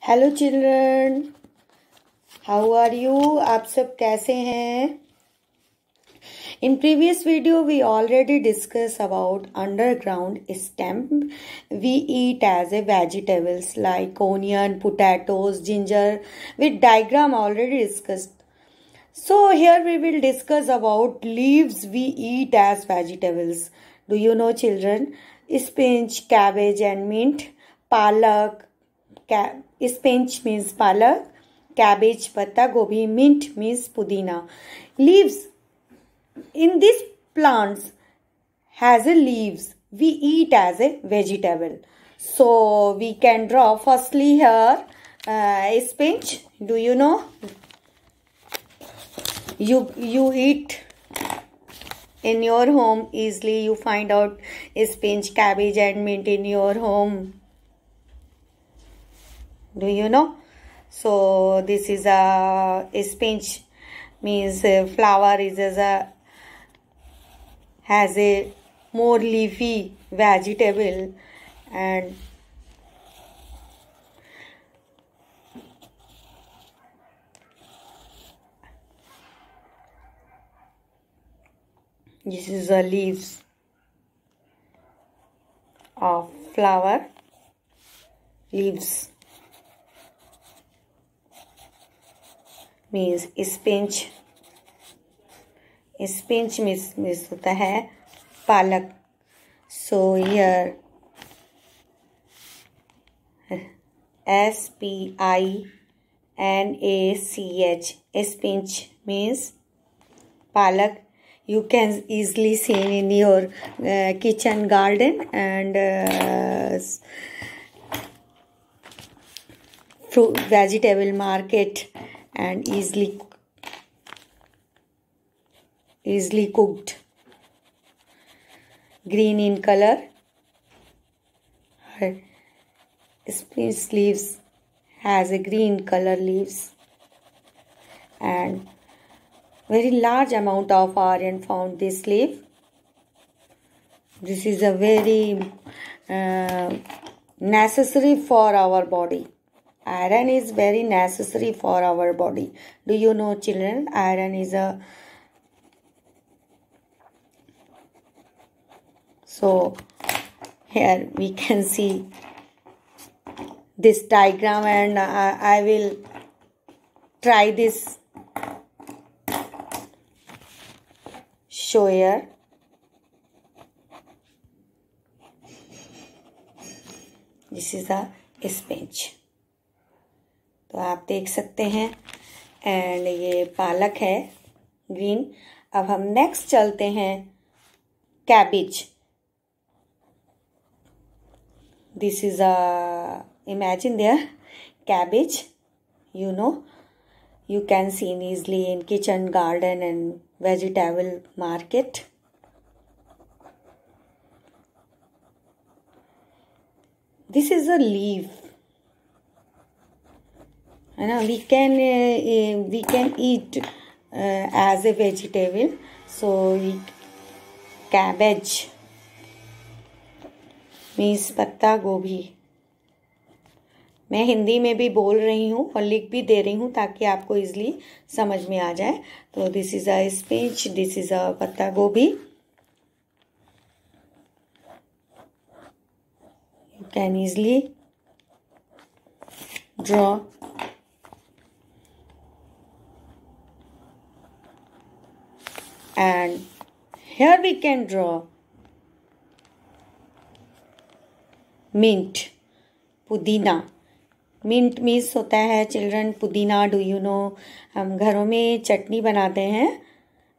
hello children how are you आप सब कैसे हैं in previous video we already discussed about underground stem we eat as a vegetables like onion potatoes ginger with diagram already discussed so here we will discuss about leaves we eat as vegetables do you know children spinach cabbage and mint palak spinach means palak, cabbage patta gobi, mint means pudina. Leaves in these plants has a leaves. We eat as a vegetable. So we can draw firstly here uh, spinach. Do you know? You you eat in your home easily. You find out spinach, cabbage, and mint in your home do you know? So this is a, a spinach means uh, flower is as a has a more leafy vegetable and this is the leaves of flower leaves means spinach spinach means means होता है पालक so here S P I N A C H spinach means palak you can easily seen in your kitchen garden and from vegetable market and easily easily cooked. Green in color. Her spinach leaves has a green color leaves and very large amount of iron found this leaf. This is a very uh, necessary for our body iron is very necessary for our body. Do you know children iron is a so here we can see this diagram and I, I will try this show here. This is a sponge तो आप देख सकते हैं। And ये पालक है, green. अब हम नेक्स्ट चलते हैं। Cabbage this is a imagine there cabbage you know you can seen easily in kitchen garden and vegetable market this is a leave है ना? We can we can eat as a vegetable so cabbage means patta gobhi. मैं हिंदी में भी बोल रही हूँ और लिख भी दे रही हूँ ताकि आपको इजली समझ में आ जाए। तो this is a speech this is a patta gobhi. You can easily draw and here we can draw mint pudina mint means होता है चिल्ड्रन पुदीना डू यू नो हम घरों में चटनी बनाते हैं।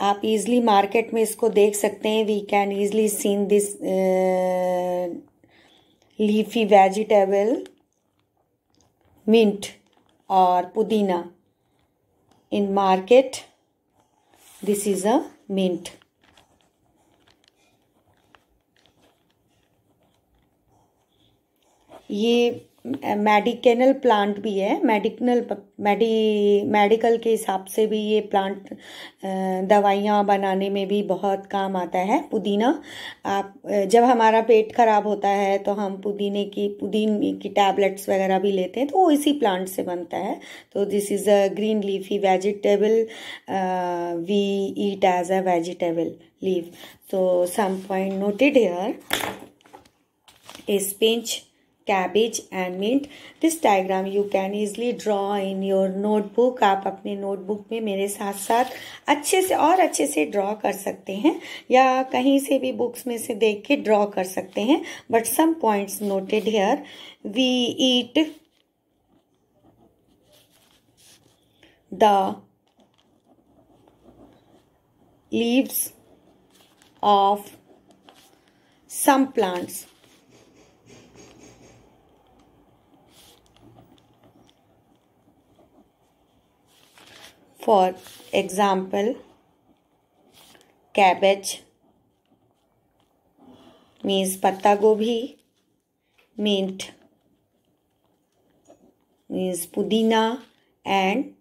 आप इजली मार्केट में इसको देख सकते हैं। We can easily seen this leafy vegetable mint और pudina in market this is a mint. ये मेडिकेनल प्लांट भी है मेडिकनल मेडी मेडिकल के हिसाब से भी ये प्लांट दवाइयाँ बनाने में भी बहुत काम आता है, पुदीना। आप जब हमारा पेट खराब होता है तो हम पुदीने की पुदीने की टैबलेट्स वगैरह भी लेते हैं तो वो इसी प्लांट से बनता है। तो this is a green leafy vegetable we eat as a vegetable leave so, some point noted here is pinch cabbage and mint this diagram you can easily draw in your notebook आप अपने notebook में मेरे साथ साथ अच्छे से और अच्छे से draw कर सकते हैं या कहीं से भी books में से देख के draw कर सकते हैं but some points noted here we eat the leaves of some plants For example, cabbage means patta gobi, mint means pudina and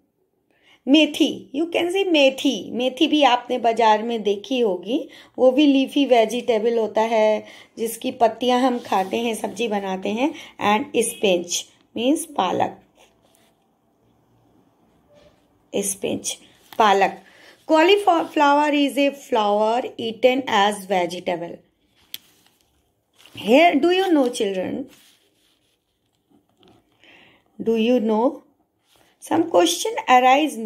methi you can see methi. मेथी भी आपने बाज़ार में देखी होगी। वो भी लीफी वेजिटेबल होता है जिसकी पत्तियाँ हम खाते हैं सब्ज़ी बनाते हैं and spinach means palak. spinach. Palak. Cauliflower is a flower eaten as vegetable. Here, do you know children? Do you know? Some question arise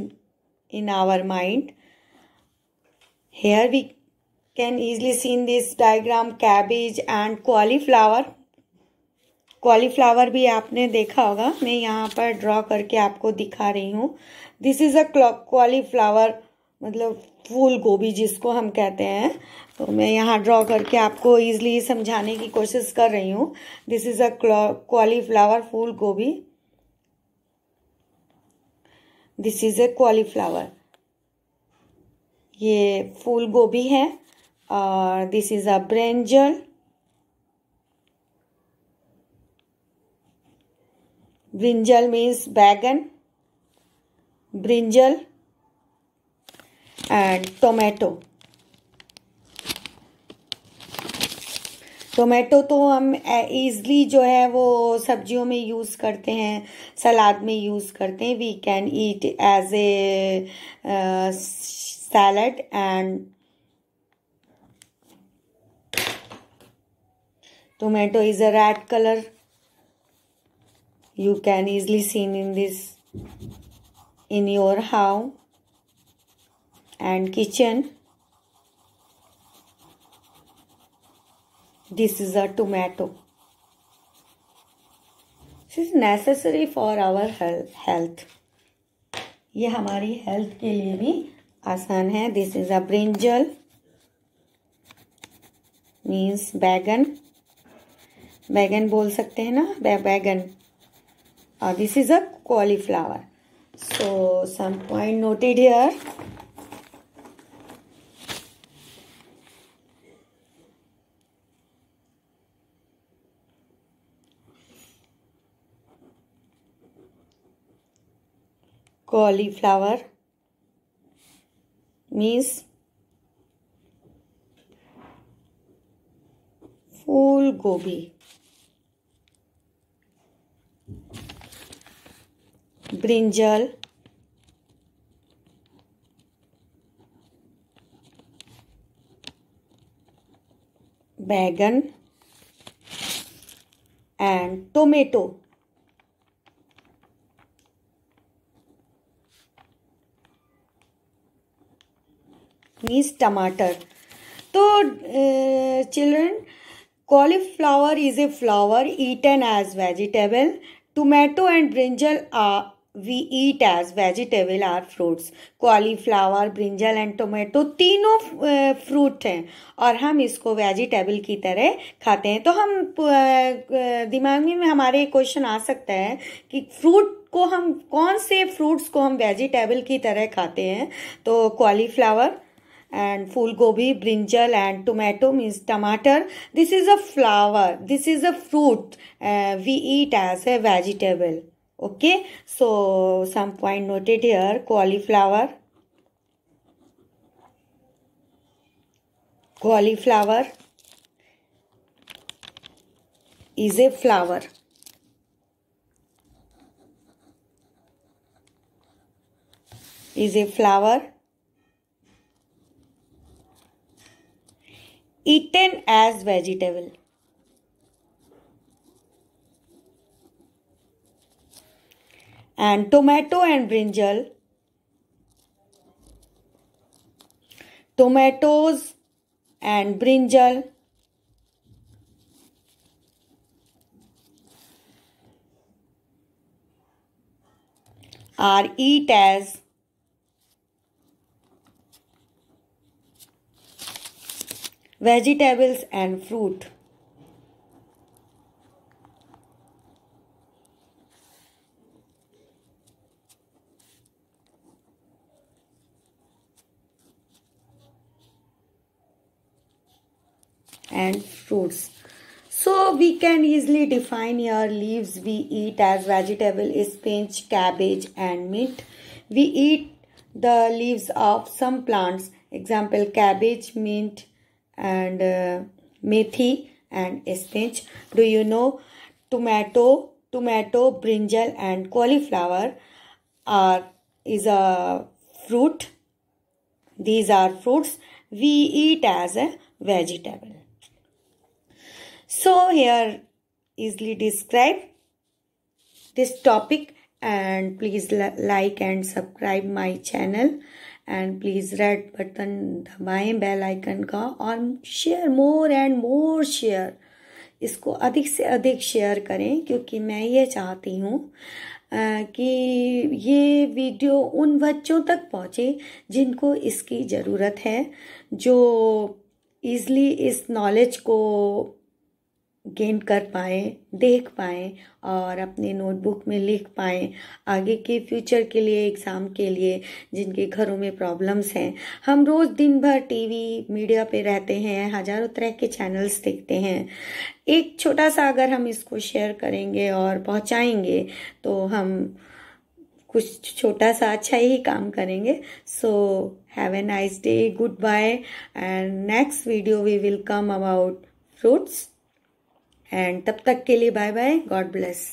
in our mind. Here we can easily see in this diagram cabbage and cauliflower cauliflower भी आपने देखा होगा। मैं यहाँ पर draw करके आपको दिखा रही हूँ। दिस इज़ अ कॉलीफ्लावर मतलब फूल गोभी जिसको हम कहते हैं। तो मैं यहाँ ड्रॉ करके आपको इजली समझाने की कोशिश कर रही हूँ। This is a cauliflower phool gobhi. This is A cauliflower ये फूल गोभी है और this is a brinjal brinjal means baingan brinjal and tomato tomato तो हम ईजली जो है वो सब्जियों में यूज़ करते हैं सलाद में यूज़ करते हैं। We can eat as a salad and tomato is a red color. You can easily seen in this in your house and kitchen this is a tomato this is necessary for our health ये हमारी health के लिए भी आसान है this is a brinjal means baingan बैगन बोल सकते हैं ना बैगन और this is a cauliflower so some point noted here cauliflower means फूल गोभी Brinjal baingan and tomato means tamatar तो children cauliflower is a flower eaten as vegetable tomato and brinjal are we eat as vegetable are fruits cauliflower brinjal and tomato तीनों fruit हैं और हम इसको vegetable की तरह खाते हैं तो हम दिमाग में हमारे क्वेश्चन आ सकता है कि फ्रूट को हम कौन से फ्रूट्स को हम वेजिटेबल की तरह खाते हैं तो cauliflower and full gobi, brinjal and tomato means tomato. This is a flower. This is a fruit. Uh, we eat as a vegetable. Okay. So some point noted here. Cauliflower. Cauliflower is a flower. Is a flower eaten as vegetable. And tomato and brinjal. Tomatoes and brinjal. are eat as vegetables and fruit. and fruits. So we can easily define here leaves we eat as vegetable, is spinach, cabbage and mint. We eat the leaves of some plants. Example cabbage, mint, and uh, methi and spinach. Do you know tomato, tomato, brinjal and cauliflower are is a fruit. These are fruits we eat as a vegetable. So, here easily describe this topic and please like and subscribe my channel. And please red button दबाएँ bell icon का और share more and more share इसको अधिक से अधिक share करें क्योंकि मैं ये चाहती हूँ कि ये वीडियो उन बच्चों तक पहुँचे जिनको इसकी ज़रूरत है, जो ईज़ली इस नॉलेज को गेन कर पाए, देख पाए और अपने नोटबुक में लिख पाए। आगे के फ्यूचर के लिए एग्ज़ाम के लिए, जिनके घरों में प्रॉब्लम्स हैं, हम रोज़ दिन भर टीवी मीडिया पे रहते हैं, हज़ारों तरह के चैनल्स देखते हैं। एक छोटा सा अगर हम इसको शेयर करेंगे और पहुंचाएँगे तो हम कुछ छोटा सा अच्छा ही काम करेंगे। So have a nice day goodbye and next video we will come about fruits and तब तक के लिए बाय बाय गॉड ब्लेस